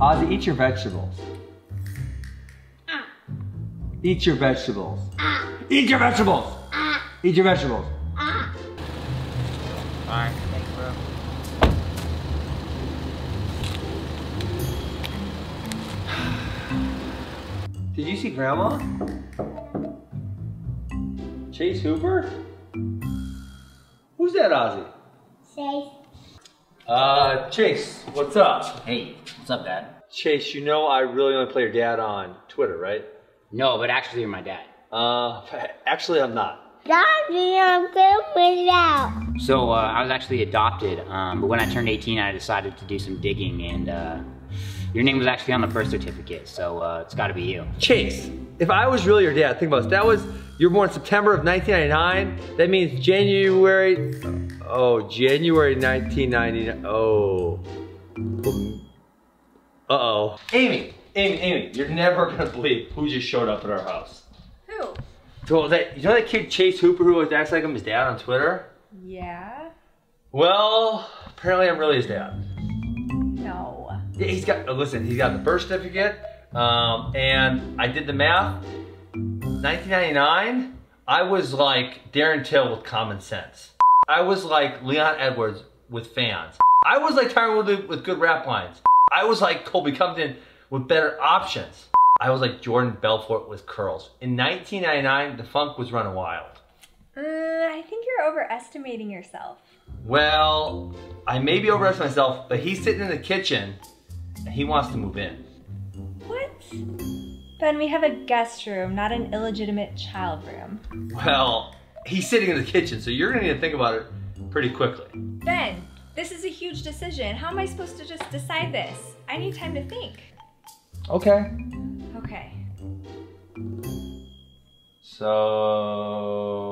Ozzy, eat your vegetables. Eat your vegetables. Eat your vegetables. Eat your vegetables. Alright, thanks, bro. Did you see Grandma? Chase Hooper? Who's that, Ozzy? Chase. Uh, Chase, what's up? Hey, what's up, Dad? Chase, you know I really only play your dad on Twitter, right? No, but actually, you're my dad. Uh, actually, I'm not. Daddy, I'm good without. So, uh, I was actually adopted, um, but when I turned 18, I decided to do some digging, and uh, your name was actually on the birth certificate, so uh, it's gotta be you. Chase, if I was really your dad, think about this. That was, you were born September of 1999. That means January, oh, January 1999. Oh. Amy, Amy, Amy, you're never gonna believe who just showed up at our house. Who? So that, you know that kid Chase Hooper who always acts like I'm his dad on Twitter? Yeah? Well, apparently I'm really his dad. No. Yeah, he's got, uh, listen, he's got the birth certificate, um, and I did the math. 1999, I was like Darren Till with common sense. I was like Leon Edwards with fans. I was like Tyron Woodley with good rap lines. I was like Colby Covington with better options. I was like Jordan Belfort with curls. In 1999, the funk was running wild. Uh, I think you're overestimating yourself. Well, I may be overestimating myself, but he's sitting in the kitchen and he wants to move in. What? Ben, we have a guest room, not an illegitimate child room. Well, he's sitting in the kitchen, so you're gonna need to think about it pretty quickly. Ben, this is a huge decision. How am I supposed to just decide this? I need time to think. Okay. Okay. So.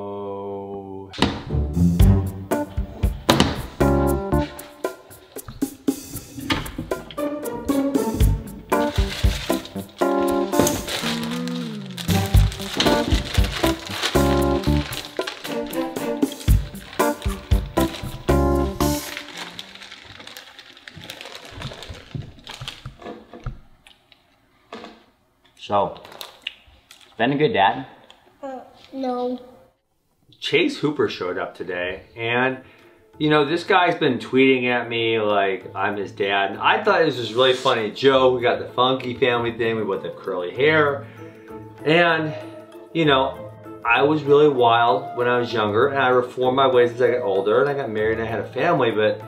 So, is Ben a good dad? Uh, no. Chase Hooper showed up today, and you know, this guy's been tweeting at me like I'm his dad. And I thought this was really funny joke. We got the funky family thing, we got the curly hair. And, you know, I was really wild when I was younger, and I reformed my ways as I got older, and I got married and I had a family, but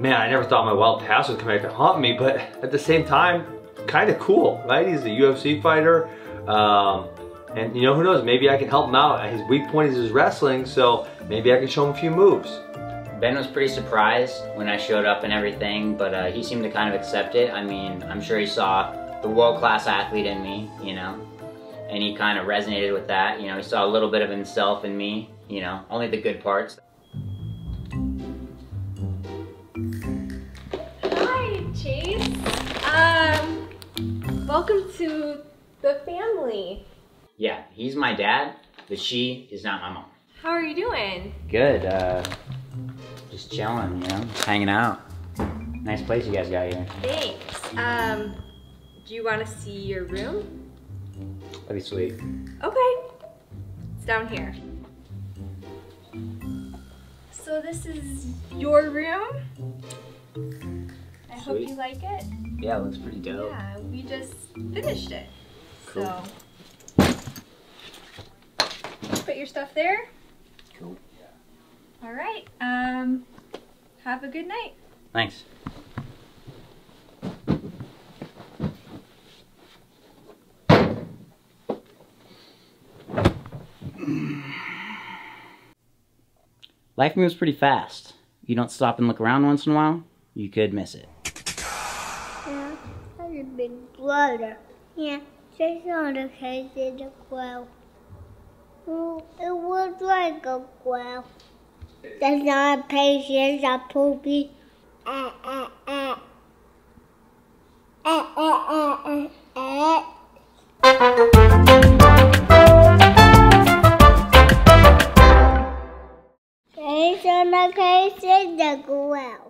man, I never thought my wild past would come back to haunt me, but at the same time, kind of cool, right? He's a UFC fighter. Um, and you know, who knows, maybe I can help him out. His weak point is his wrestling, so maybe I can show him a few moves. Ben was pretty surprised when I showed up and everything, but uh, he seemed to kind of accept it. I mean, I'm sure he saw the world-class athlete in me, you know, and he kind of resonated with that. You know, he saw a little bit of himself in me, you know, only the good parts. Welcome to the family. Yeah, he's my dad, but she is not my mom. How are you doing? Good, uh, just chilling, you know, hanging out. Nice place you guys got here. Thanks. Um, do you want to see your room? That'd be sweet. Okay. It's down here. So this is your room. I hope you like it. Yeah, it looks pretty dope. Yeah, we just finished it. Cool. So put your stuff there. Cool. All right. Um, have a good night. Thanks. Life moves pretty fast. You don't stop and look around once in a while, you could miss it. Yeah, that's a big brother. Yeah, she's not a quail. Well, it was like a quail. That's not a patient, a poopy. Ah, ah, ah. Ah, ah, ah, ah, ah. She's on a case in the quail.